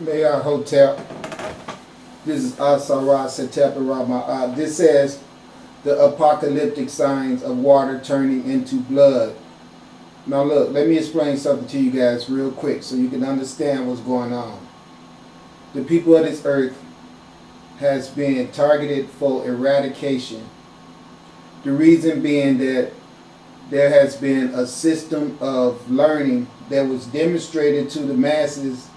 Mayar Hotel. This is Asar Sara Setepenra Ra Maat. This says the apocalyptic signs of water turning into blood. Now look, let me explain something to you guys real quick so you can understand what's going on. The people of this earth has been targeted for eradication. The reason being that there has been a system of learning that was demonstrated to the masses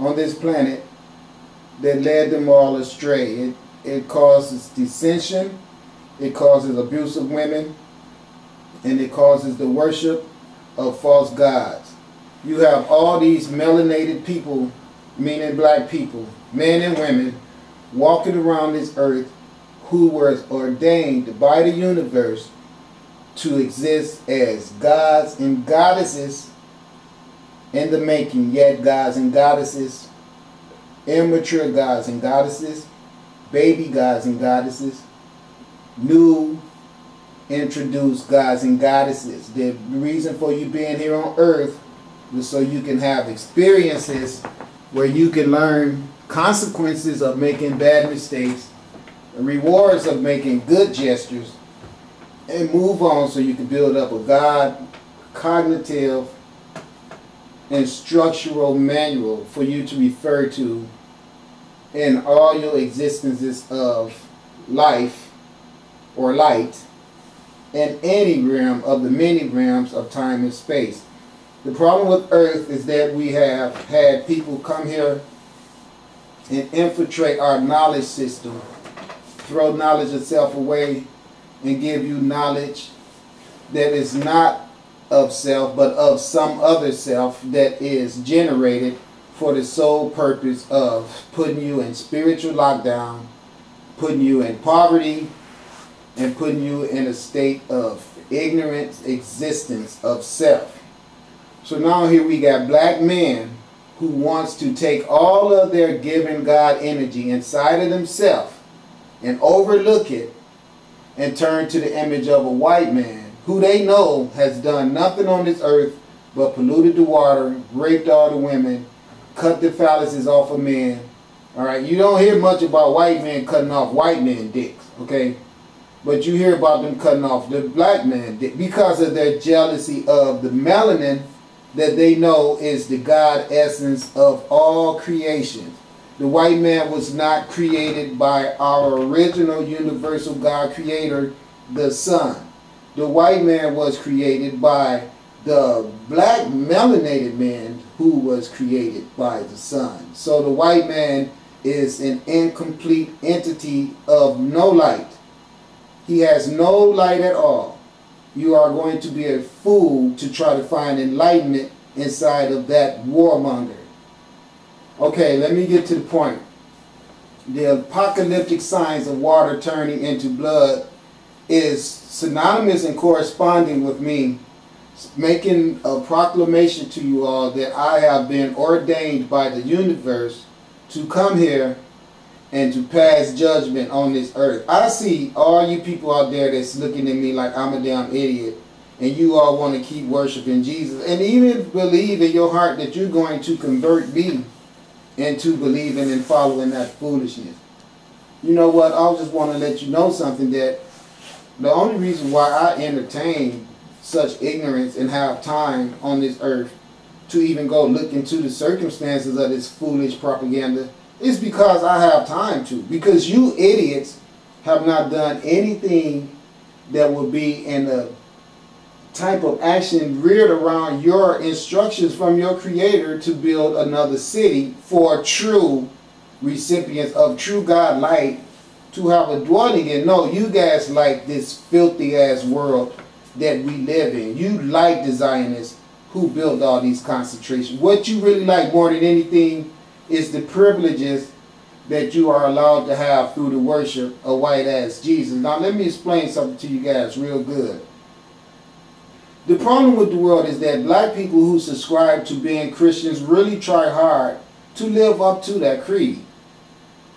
on this planet that led them all astray. It, it causes dissension, it causes abuse of women, and it causes the worship of false gods. You have all these melanated people, meaning black people, men and women, walking around this earth who were ordained by the universe to exist as gods and goddesses in the making, yet gods and goddesses, immature gods and goddesses, baby gods and goddesses, new introduced gods and goddesses. The reason for you being here on earth was so you can have experiences where you can learn consequences of making bad mistakes, rewards of making good gestures, and move on so you can build up a God cognitive and structural manual for you to refer to in all your existences of life or light in any realm of the many realms of time and space. The problem with Earth is that we have had people come here and infiltrate our knowledge system, throw knowledge itself away, and give you knowledge that is not of self, but of some other self that is generated for the sole purpose of putting you in spiritual lockdown, putting you in poverty, and putting you in a state of ignorance, existence of self. So now here we got black men who wants to take all of their given God energy inside of themselves and overlook it and turn to the image of a white man who they know has done nothing on this earth but polluted the water, raped all the women, cut the phalluses off of men. All right, you don't hear much about white men cutting off white men dicks, okay? But you hear about them cutting off the black man dick because of their jealousy of the melanin that they know is the God essence of all creation. The white man was not created by our original universal God creator, the sun. The white man was created by the black melanated man who was created by the sun. So the white man is an incomplete entity of no light. He has no light at all. You are going to be a fool to try to find enlightenment inside of that warmonger. Okay, let me get to the point. The apocalyptic signs of water turning into blood is synonymous and corresponding with me making a proclamation to you all that I have been ordained by the universe to come here and to pass judgment on this earth. I see all you people out there that's looking at me like I'm a damn idiot and you all want to keep worshiping Jesus and even believe in your heart that you're going to convert me into believing and following that foolishness. You know what? I just want to let you know something that the only reason why I entertain such ignorance and have time on this earth to even go look into the circumstances of this foolish propaganda is because I have time to. Because you idiots have not done anything that would be in the type of action reared around your instructions from your creator to build another city for true recipients of true God light to have a dwelling in. No, you guys like this filthy ass world that we live in. You like the Zionists who built all these concentrations. What you really like more than anything is the privileges that you are allowed to have through the worship of white ass Jesus. Now let me explain something to you guys real good. The problem with the world is that black people who subscribe to being Christians really try hard to live up to that creed.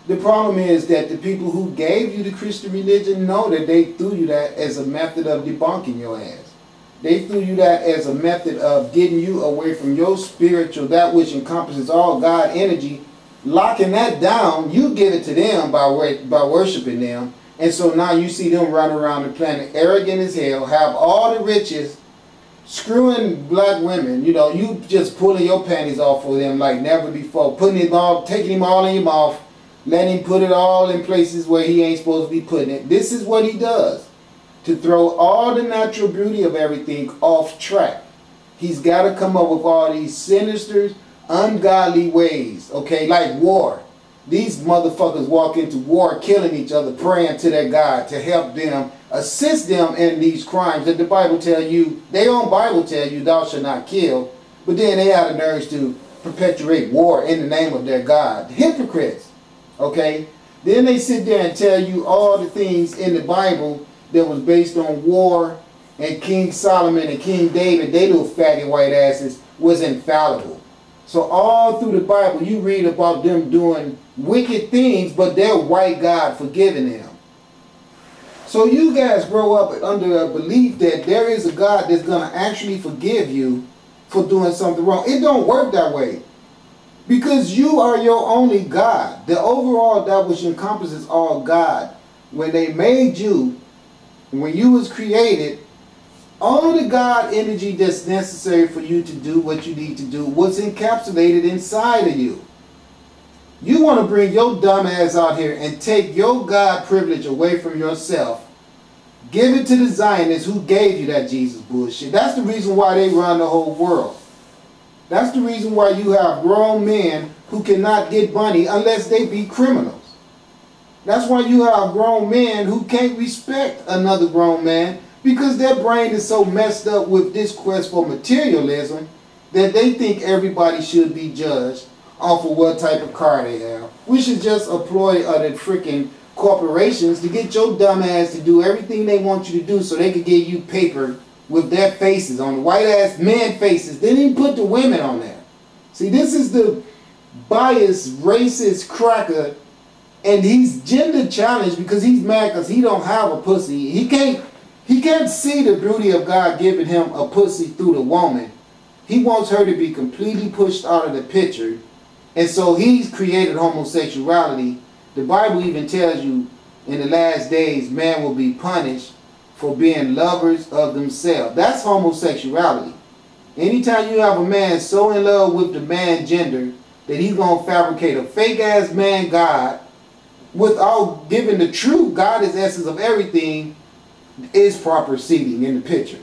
The problem is that the people who gave you the Christian religion know that they threw you that as a method of debunking your ass. They threw you that as a method of getting you away from your spiritual, that which encompasses all God energy, locking that down, you give it to them by by worshiping them. And so now you see them running around the planet arrogant as hell, have all the riches, screwing black women. You know, you just pulling your panties off for them like never before, putting it all, taking them all in your mouth, letting him put it all in places where he ain't supposed to be putting it. This is what he does to throw all the natural beauty of everything off track. He's got to come up with all these sinister, ungodly ways, okay, like war. These motherfuckers walk into war killing each other, praying to their God to help them, assist them in these crimes that the Bible tell you, their own Bible tell you thou shalt not kill, but then they have the nerves to perpetuate war in the name of their God. Hypocrites, okay? Then they sit there and tell you all the things in the Bible that was based on war and King Solomon and King David, they little faggot white asses, was infallible. So all through the Bible, you read about them doing wicked things, but their white God forgiving them. So you guys grow up under a belief that there is a God that's going to actually forgive you for doing something wrong. It don't work that way. Because you are your only God. The overall that which encompasses all God. When they made you, when you was created, the God energy that's necessary for you to do what you need to do was encapsulated inside of you. You want to bring your dumb ass out here and take your God privilege away from yourself. Give it to the Zionists who gave you that Jesus bullshit. That's the reason why they run the whole world. That's the reason why you have grown men who cannot get money unless they be criminals. That's why you have grown men who can't respect another grown man because their brain is so messed up with this quest for materialism that they think everybody should be judged off of what type of car they have. We should just employ other freaking corporations to get your dumb ass to do everything they want you to do so they can give you paper with their faces on the white ass men faces. They didn't put the women on there. See, this is the biased, racist cracker and he's gender challenged because he's mad because he don't have a pussy. He can't he can't see the beauty of God giving him a pussy through the woman. He wants her to be completely pushed out of the picture. And so he's created homosexuality. The Bible even tells you in the last days man will be punished for being lovers of themselves. That's homosexuality. Anytime you have a man so in love with the man gender that he's going to fabricate a fake ass man God without giving the true God is essence of everything is proper seating in the picture.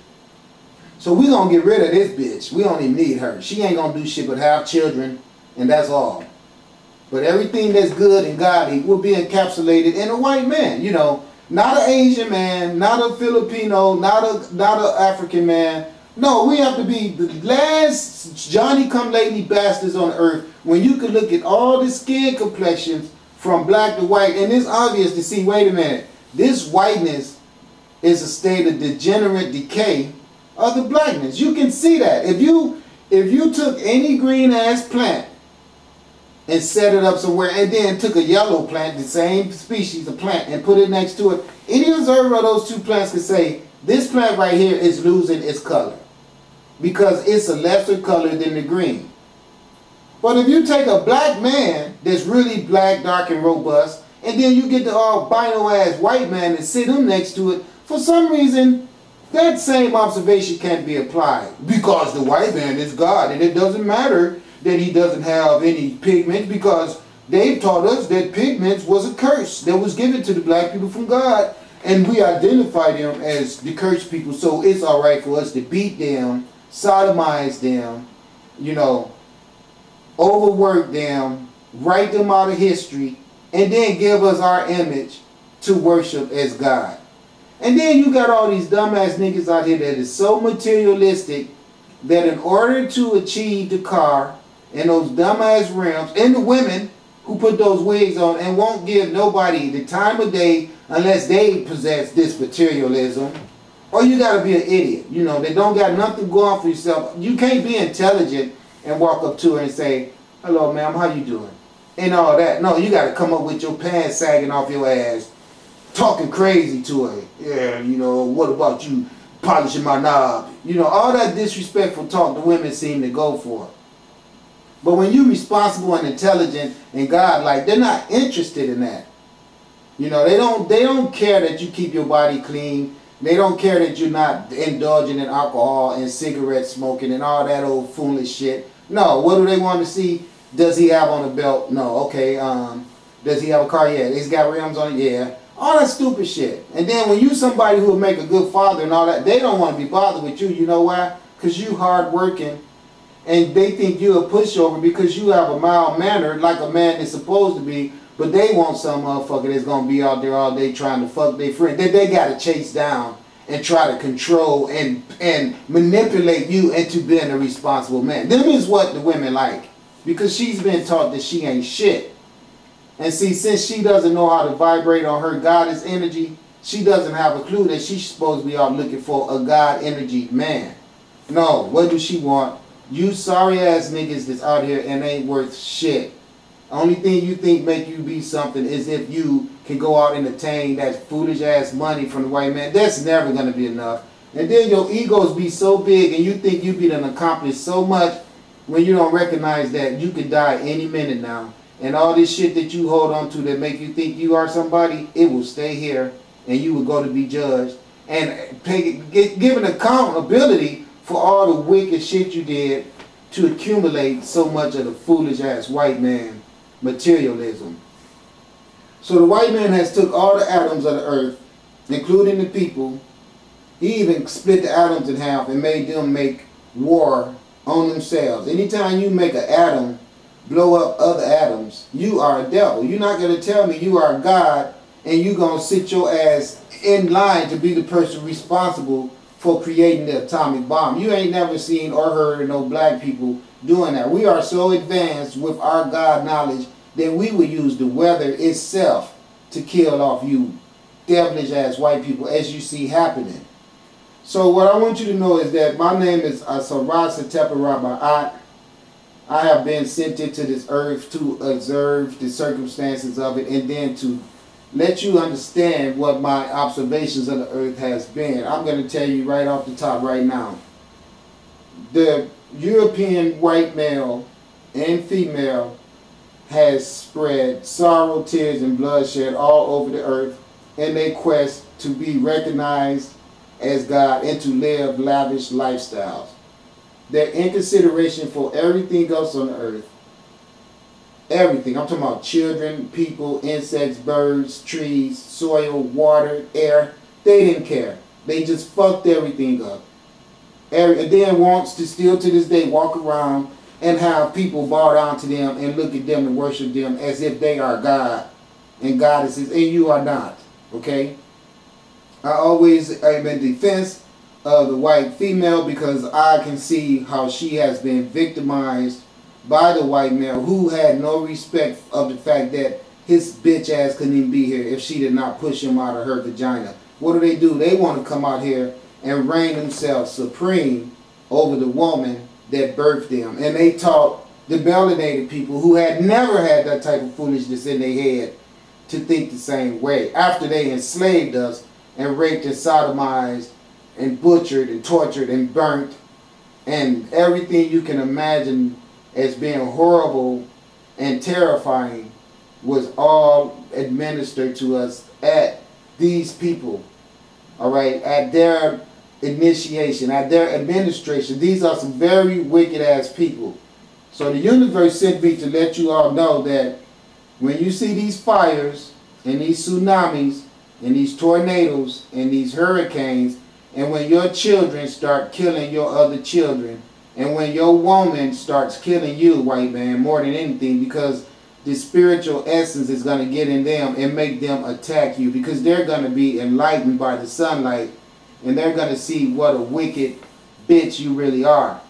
So we gonna get rid of this bitch. We don't even need her. She ain't gonna do shit but have children, and that's all. But everything that's good and godly will be encapsulated in a white man. You know, not an Asian man, not a Filipino, not a not an African man. No, we have to be the last Johnny come lately bastards on earth when you can look at all the skin complexions from black to white, and it's obvious to see, wait a minute, this whiteness is a state of degenerate decay of the blackness. You can see that. If you if you took any green ass plant and set it up somewhere and then took a yellow plant, the same species of plant, and put it next to it, any observer of those two plants could say, this plant right here is losing its color because it's a lesser color than the green. But if you take a black man that's really black, dark, and robust, and then you get the albino ass white man and sit him next to it, for some reason, that same observation can't be applied because the white man is God and it doesn't matter that he doesn't have any pigment because they've taught us that pigments was a curse that was given to the black people from God and we identify them as the cursed people so it's all right for us to beat them, sodomize them, you know, overwork them, write them out of history, and then give us our image to worship as God. And then you got all these dumbass niggas out here that is so materialistic that in order to achieve the car and those dumbass rims and the women who put those wigs on and won't give nobody the time of day unless they possess this materialism, or you gotta be an idiot. You know, they don't got nothing going for yourself. You can't be intelligent and walk up to her and say, hello ma'am, how you doing? And all that. No, you gotta come up with your pants sagging off your ass talking crazy to her. Yeah, you know, what about you polishing my knob? You know, all that disrespectful talk the women seem to go for. But when you're responsible and intelligent and God, like they're not interested in that. You know, they don't they don't care that you keep your body clean. They don't care that you're not indulging in alcohol and cigarette smoking and all that old foolish shit. No, what do they want to see? Does he have on a belt? No. Okay. Um, does he have a car? Yeah. He's got rims on it. Yeah. All that stupid shit. And then when you somebody who will make a good father and all that, they don't want to be bothered with you. You know why? Because you hard working and they think you're a pushover because you have a mild manner like a man is supposed to be but they want some motherfucker that's gonna be out there all day trying to fuck their friend. That they, they gotta chase down and try to control and and manipulate you into being a responsible man. Them is what the women like because she's been taught that she ain't shit. And see since she doesn't know how to vibrate on her goddess energy she doesn't have a clue that she's supposed to be out looking for a god energy man. No what does she want you sorry ass niggas that's out here and ain't worth shit. Only thing you think make you be something is if you can go out and attain that foolish ass money from the white man. That's never gonna be enough. And then your egos be so big and you think you be done accomplished so much when you don't recognize that you can die any minute now. And all this shit that you hold on to that make you think you are somebody, it will stay here and you will go to be judged. And pay, get, given accountability for all the wicked shit you did to accumulate so much of the foolish ass white man materialism. So the white man has took all the atoms of the earth, including the people. He even split the atoms in half and made them make war on themselves. Anytime you make an atom blow up other atoms, you are a devil. You're not going to tell me you are God and you're going to sit your ass in line to be the person responsible for creating the atomic bomb. You ain't never seen or heard of no black people doing that. We are so advanced with our God knowledge that we will use the weather itself to kill off you devilish ass white people as you see happening. So what I want you to know is that my name is uh, Asar Sara Setepenra Ra Maat. I have been sent into this earth to observe the circumstances of it and then to let you understand what my observations of the earth has been. I'm going to tell you right off the top right now. The European white male and female has spread sorrow, tears, and bloodshed all over the earth in their quest to be recognized as God and to live lavish lifestyles. Their inconsideration for everything else on the earth Everything. I'm talking about children, people, insects, birds, trees, soil, water, air. They didn't care. They just fucked everything up. And then wants to still to this day walk around and have people bow down to them and look at them and worship them as if they are God and goddesses, and you are not. Okay? I always am in defense of the white female because I can see how she has been victimized by the white male who had no respect of the fact that his bitch ass couldn't even be here if she did not push him out of her vagina. What do they do? They want to come out here and reign themselves supreme over the woman that birthed them. And they taught the melanated people who had never had that type of foolishness in their head to think the same way. After they enslaved us and raped and sodomized and butchered and tortured and burnt and everything you can imagine as being horrible and terrifying was all administered to us at these people, all right, at their initiation, at their administration. These are some very wicked ass people. So the universe sent me to let you all know that when you see these fires and these tsunamis and these tornadoes and these hurricanes, and when your children start killing your other children, and when your woman starts killing you, white man, more than anything, because the spiritual essence is going to get in them and make them attack you because they're going to be enlightened by the sunlight and they're going to see what a wicked bitch you really are.